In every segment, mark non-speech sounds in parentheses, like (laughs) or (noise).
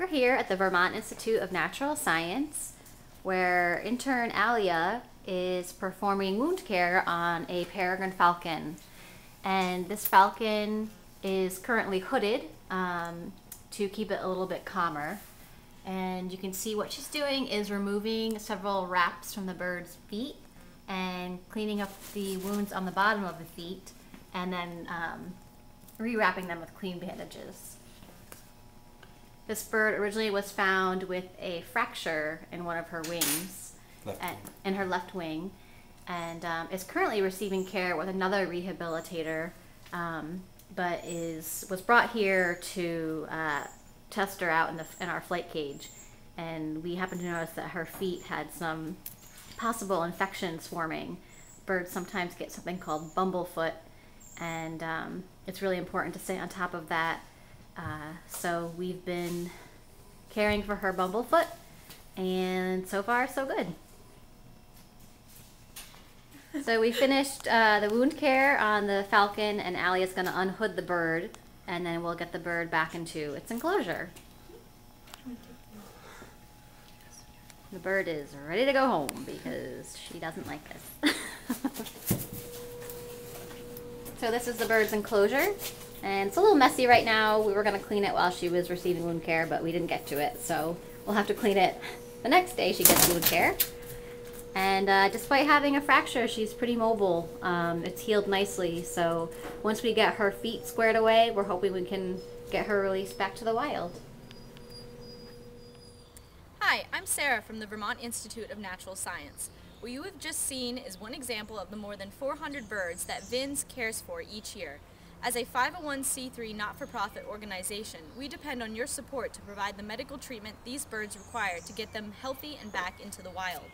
We're here at the Vermont Institute of Natural Science, where intern Alia is performing wound care on a peregrine falcon. And this falcon is currently hooded um, to keep it a little bit calmer. And you can see what she's doing is removing several wraps from the bird's feet and cleaning up the wounds on the bottom of the feet and then um, rewrapping them with clean bandages. This bird originally was found with a fracture in one of her wings, and, wing. in her left wing, and um, is currently receiving care with another rehabilitator, um, but is was brought here to uh, test her out in the in our flight cage, and we happened to notice that her feet had some possible infections forming. Birds sometimes get something called bumblefoot, and um, it's really important to stay on top of that. Uh, so we've been caring for her bumblefoot, and so far so good. so we finished uh, the wound care on the falcon, and Allie is going to unhood the bird, and then we'll get the bird back into its enclosure. The bird is ready to go home because she doesn't like this. (laughs) so this is the bird's enclosure. And it's a little messy right now. We were going to clean it while she was receiving wound care, but we didn't get to it. So we'll have to clean it the next day she gets wound care. And uh, despite having a fracture, she's pretty mobile. Um, it's healed nicely. So once we get her feet squared away, we're hoping we can get her released back to the wild. Hi, I'm Sarah from the Vermont Institute of Natural Science. What you have just seen is one example of the more than 400 birds that VINS cares for each year. As a 501c3 not-for-profit organization, we depend on your support to provide the medical treatment these birds require to get them healthy and back into the wild.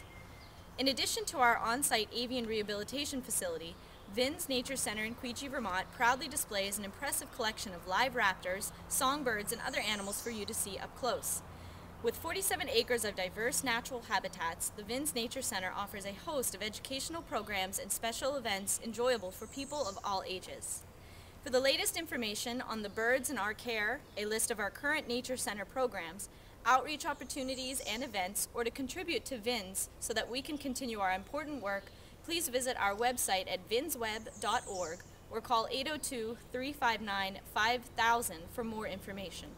In addition to our on-site avian rehabilitation facility, VINS Nature Center in Quechee, Vermont proudly displays an impressive collection of live raptors, songbirds, and other animals for you to see up close. With 47 acres of diverse natural habitats, the VINS Nature Center offers a host of educational programs and special events enjoyable for people of all ages. For the latest information on the birds in our care, a list of our current Nature Center programs, outreach opportunities and events, or to contribute to VINS so that we can continue our important work, please visit our website at vinsweb.org or call 802 359 5000 for more information.